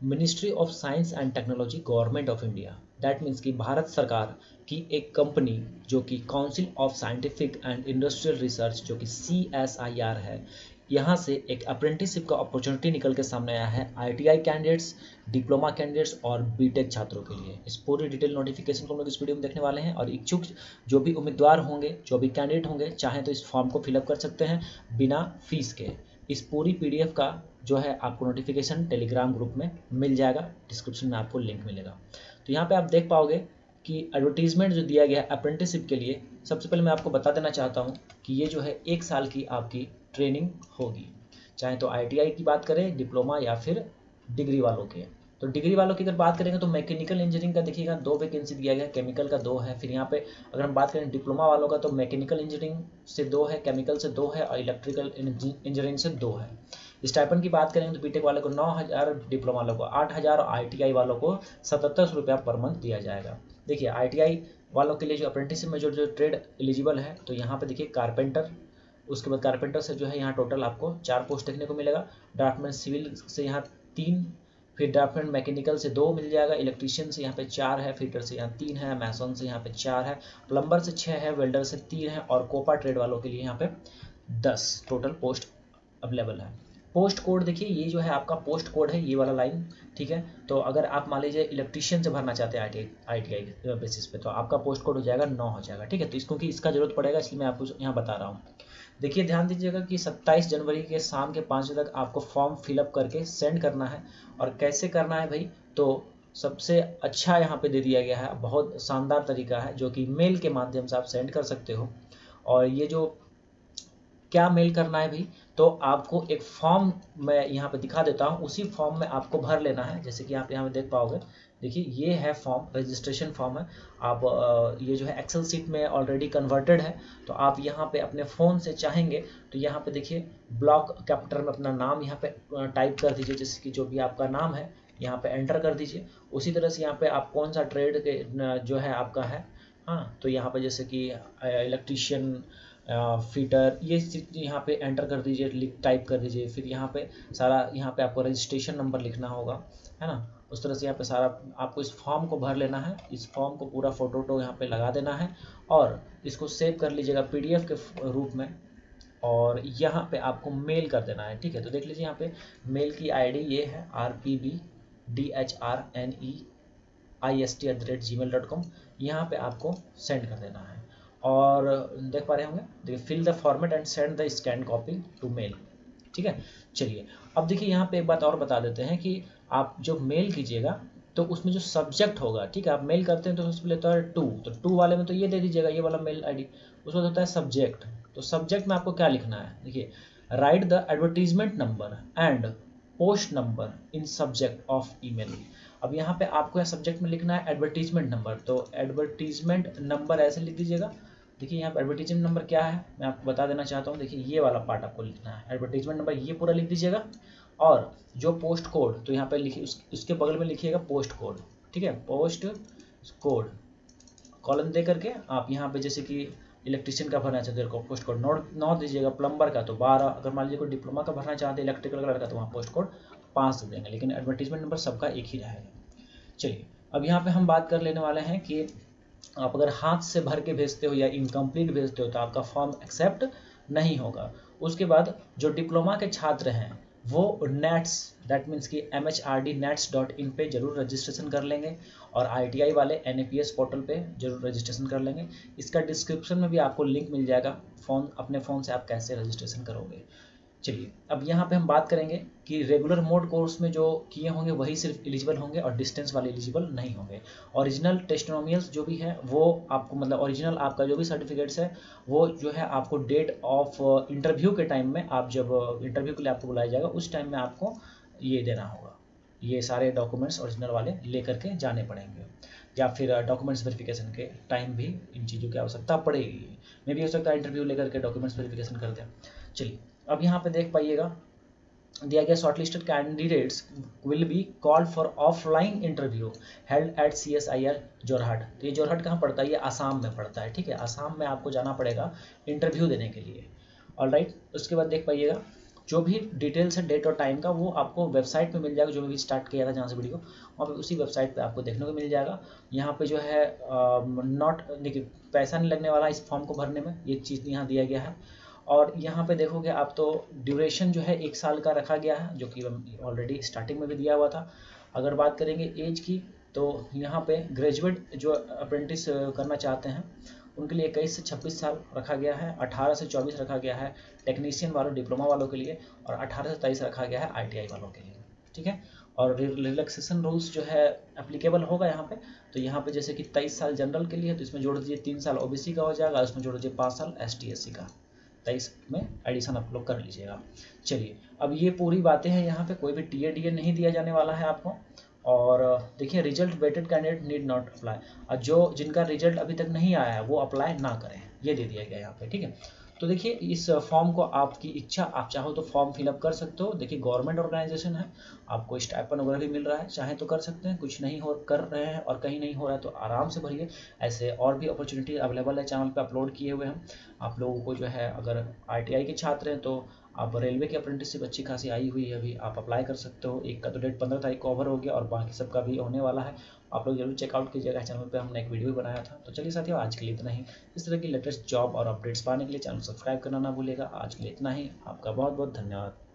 Ministry of science and technology government of India that means कि भारत सरकार की एक कंपनी जो कि council of scientific and industrial research जो कि सी एस आई आर है, यहाँ से एक अप्रेंटिसशिप का अपॉर्चुनिटी निकल के सामने आया है आईटीआई कैंडिडेट्स डिप्लोमा कैंडिडेट्स और बीटेक छात्रों के लिए। इस पूरी डिटेल नोटिफिकेशन को हम लोग इस वीडियो में देखने वाले हैं और इच्छुक जो भी उम्मीदवार होंगे, जो भी कैंडिडेट होंगे, चाहे तो इस फॉर्म को फिलअप कर सकते हैं बिना फ़ीस के। इस पूरी पीडीएफ का जो है आपको नोटिफिकेशन टेलीग्राम ग्रुप में मिल जाएगा डिस्क्रिप्शन में आपको लिंक मिलेगा। तो यहाँ पे आप देख पाओगे कि एडवर्टीजमेंट जो दिया गया है अप्रेंटिसशिप के लिए, सबसे पहले मैं आपको बता देना चाहता हूँ कि ये जो है एक साल की आपकी ट्रेनिंग होगी। चाहे तो आईटीआई की बात करें डिप्लोमा या फिर डिग्री वालों के। तो डिग्री वालों की अगर बात करेंगे तो मैकेनिकल इंजीनियरिंग का देखिएगा, दो वैकेंसी दिया गया केमिकल का दो है। फिर यहाँ पे अगर हम बात करें डिप्लोमा वालों का तो मैकेनिकल इंजीनियरिंग से दो है केमिकल से दो है और इलेक्ट्रिकल इंजीनियरिंग से दो है। स्टाइपन की बात करेंगे तो बीटेक वाले को नौ हज़ार डिप्लोमा वालों को, आठ हज़ार और आईटीआई वालों को सतहत्तर सौ रुपया पर मंथ दिया जाएगा। देखिए आईटीआई वालों के लिए जो अप्रेंटिसशिप में जो जो ट्रेड एलिजिबल है तो यहाँ पे देखिए कारपेंटर उसके बाद कारपेंटर से जो है यहाँ टोटल आपको चार पोस्ट देखने को मिलेगा। ड्राफ्टमैन सिविल से यहाँ तीन, फिर ड्राफ्टमैन मैकेनिकल से दो मिल जाएगा। इलेक्ट्रीशियन से यहाँ पे चार है फिटर से यहाँ तीन है मैसन से यहाँ पे चार है प्लम्बर से छः है वेल्डर से तीन है और कोपा ट्रेड वालों के लिए यहाँ पे दस टोटल पोस्ट अवेलेबल है। पोस्ट कोड देखिए, ये जो है आपका पोस्ट कोड है, ये वाला लाइन, ठीक है? तो अगर आप मान लीजिए इलेक्ट्रीशियन से भरना चाहते हैं आई टी आई बेसिस पे तो आपका पोस्ट कोड हो जाएगा नौ हो जाएगा, ठीक है? तो इसको कि इसका ज़रूरत पड़ेगा, इसलिए मैं आपको यहाँ बता रहा हूँ। देखिए, ध्यान दीजिएगा कि 27 जनवरी के शाम के पाँच बजे तक आपको फॉर्म फिलअप करके सेंड करना है। और कैसे करना है भाई? तो सबसे अच्छा यहाँ पे दे दिया गया है, बहुत शानदार तरीका है, जो कि मेल के माध्यम से आप सेंड कर सकते हो। और ये जो क्या मेल करना है भाई तो आपको एक फॉर्म मैं यहाँ पे दिखा देता हूँ। उसी फॉर्म में आपको भर लेना है, जैसे कि आप यहाँ पे देख पाओगे। देखिए, ये है फॉर्म रजिस्ट्रेशन फॉर्म है। आप ये जो है एक्सेल सीट में ऑलरेडी कन्वर्टेड है तो आप यहाँ पे अपने फ़ोन से चाहेंगे तो यहाँ पे देखिए ब्लॉक कैपिटल में अपना नाम यहाँ पे टाइप कर दीजिए, जैसे कि जो भी आपका नाम है, यहाँ पे एंटर कर दीजिए। उसी तरह से यहाँ पे आप कौन सा ट्रेड के जो है आपका है हाँ तो यहाँ पे जैसे कि इलेक्ट्रीशियन फीटर ये चीज़ यहाँ पे एंटर कर दीजिए, लिख टाइप कर दीजिए, फिर यहाँ पे सारा, यहाँ पे आपको रजिस्ट्रेशन नंबर लिखना होगा, है ना? उस तरह से यहाँ पे सारा, आपको इस फॉर्म को भर लेना है, इस फॉर्म को पूरा फ़ोटो वोटो यहाँ पे लगा देना है, और इसको सेव कर लीजिएगा पीडीएफ के रूप में, और यहाँ पे आपको मेल कर देना है, ठीक है? तो देख लीजिए यहाँ पे मेल की आईडी ये है R P B D H R N E I S T at the rate Gmail dot com यहाँ पर आपको सेंड कर देना है। और देख पा रहे होंगे, देखिए fill the format and send the scan copy to mail ठीक है? चलिए, अब देखिए यहाँ पे एक बात और बता देते हैं कि आप जो मेल कीजिएगा तो उसमें जो सब्जेक्ट होगा, ठीक है, आप मेल करते हैं तो उसमें लेता है टू तो टू वाले में तो ये दे दीजिएगा, ये वाला मेल आईडी उसमें होता है सब्जेक्ट तो सब्जेक्ट में आपको क्या लिखना है? देखिए write the advertisement number and post number in subject of email अब यहाँ पे आपको सब्जेक्ट में लिखना है एडवर्टीजमेंट नंबर तो एडवर्टीजमेंट नंबर ऐसे लिख दीजिएगा देखिए यहाँ पर एडवर्टीजमेंट नंबर क्या है? मैं आपको बता देना चाहता हूँ देखिए ये वाला पार्ट आपको लिखना है। एडवर्टीजमेंट नंबर ये पूरा लिख दीजिएगा और जो पोस्ट कोड तो यहाँ पर लिखिए उस, उसके बगल में लिखिएगा पोस्ट कोड ठीक है? पोस्ट कोड कॉलम दे करके आप यहाँ पे जैसे कि इलेक्ट्रिशियन का भरना चाहते हैं पोस्ट कोड नौ नौ दीजिएगा प्लम्बर का तो बारह अगर मान लीजिए कोई डिप्लोमा का भरना चाहते हैं इलेक्ट्रिकल कलर का तो वहाँ पोस्ट कोड पाँच दे देंगे लेकिन एडवर्टीजमेंट नंबर सबका एक ही रहेगा। चलिए अब यहाँ पे हम बात कर लेने वाले हैं कि आप अगर हाथ से भर के भेजते हो या इनकम्प्लीट भेजते हो तो आपका फॉर्म एक्सेप्ट नहीं होगा। उसके बाद जो डिप्लोमा के छात्र हैं, वो नेट्स दैट मीन्स कि M H R D NATS dot in पे ज़रूर रजिस्ट्रेशन कर लेंगे और आई टी आई वाले N A P S portal पे ज़रूर रजिस्ट्रेशन कर लेंगे। इसका डिस्क्रिप्शन में भी आपको लिंक मिल जाएगा फ़ोन अपने फ़ोन से आप कैसे रजिस्ट्रेशन करोगे। चलिए, अब यहाँ पे हम बात करेंगे कि रेगुलर मोड कोर्स में जो किए होंगे वही सिर्फ़ एलिजिबल होंगे और डिस्टेंस वाले एलिजिबल नहीं होंगे। ओरिजिनल टेस्टोनोमियल्स जो भी है, वो आपको मतलब ओरिजिनल आपका जो भी सर्टिफिकेट्स है, वो जो है आपको डेट ऑफ़ इंटरव्यू के टाइम में आप जब इंटरव्यू के लिए आपको बुलाया जाएगा, उस टाइम में आपको ये देना होगा। ये सारे डॉक्यूमेंट्स ओरिजिनल वाले ले करके जाने पड़ेंगे। या फिर डॉक्यूमेंट्स वेरिफिकेशन के टाइम भी इन चीज़ों की आवश्यकता पड़ेगी। मे भी हो सकता है इंटरव्यू लेकर के डॉक्यूमेंट्स वेरिफिकेशन कर दें। चलिए अब यहाँ पे देख पाइएगा, दिया गया shortlisted candidates will be called for offline interview held at C S I R Jorhat तो ये जोरहाट कहाँ पड़ता है? ये आसाम में पड़ता है, ठीक है? आसाम में आपको जाना पड़ेगा इंटरव्यू देने के लिए। ऑल राइट उसके बाद देख पाइएगा, जो भी डिटेल्स है डेट और टाइम का, वो आपको वेबसाइट पे मिल जाएगा, जो भी स्टार्ट किया था जहाँ से वीडियो वहाँ पे उसी वेबसाइट पे आपको देखने को मिल जाएगा। यहाँ पे जो है नॉट देखिए, पैसा नहीं लगने वाला इस फॉर्म को भरने में, ये चीज़ यहाँ दिया गया है। और यहाँ पे देखोगे आप तो ड्यूरेशन जो है एक साल का रखा गया है, जो कि ऑलरेडी स्टार्टिंग में भी दिया हुआ था। अगर बात करेंगे एज की तो यहाँ पे ग्रेजुएट जो अप्रेंटिस करना चाहते हैं, उनके लिए इक्कीस से छब्बीस साल रखा गया है, अठारह से चौबीस रखा गया है टेक्नीशियन वालों डिप्लोमा वालों के लिए, और अठारह से तेईस रखा गया है आईटीआई वालों के लिए, ठीक है? और रिलैक्सेशन रूल्स जो है एप्लीकेबल होगा यहाँ पे। तो यहाँ पे जैसे कि तेईस साल जनरल के लिए तो इसमें जोड़ दीजिए तीन साल ओबीसी का हो जाएगा उसमें जोड़ दीजिए पाँच साल एस का। तेईस में एडिशन आप लोग कर लीजिएगा। चलिए, अब ये पूरी बातें हैं, यहाँ पे कोई भी टी ए डी ए नहीं दिया जाने वाला है आपको। और, देखिए result waited candidate need not apply और जो जिनका रिज़ल्ट अभी तक नहीं आया है, वो अप्लाई ना करें। ये दे दिया गया यहाँ पे, ठीक है? तो देखिए, इस फॉर्म को आपकी इच्छा, आप चाहो तो फॉर्म फिलअप कर सकते हो। देखिए गवर्नमेंट ऑर्गेनाइजेशन है, आपको स्टाइपन वगैरह भी मिल रहा है, चाहे तो कर सकते हैं, कुछ नहीं हो, कर रहे हैं और कहीं नहीं हो रहा है तो आराम से भरिए। ऐसे और भी अपॉर्चुनिटी अवेलेबल है चैनल पे अपलोड किए हुए हैं आप लोगों को जो है, अगर आई के छात्र हैं तो आप रेलवे की अप्रेंटिसशिप अच्छी खासी आई हुई है अभी, आप अप्लाई कर सकते हो। एक का तो डेट पंद्रह तारीख को ओवर हो गया और बाकी सबका भी होने वाला है। आप लोग ज़रूर चेकआउट कीजिएगा चैनल पे हमने एक वीडियो बनाया था। तो चलिए साथियों, आज के लिए इतना ही। इस तरह की लेटेस्ट जॉब और अपडेट्स पाने के लिए चैनल सब्सक्राइब करना ना भूलेगा आज के लिए इतना ही। आपका बहुत बहुत धन्यवाद।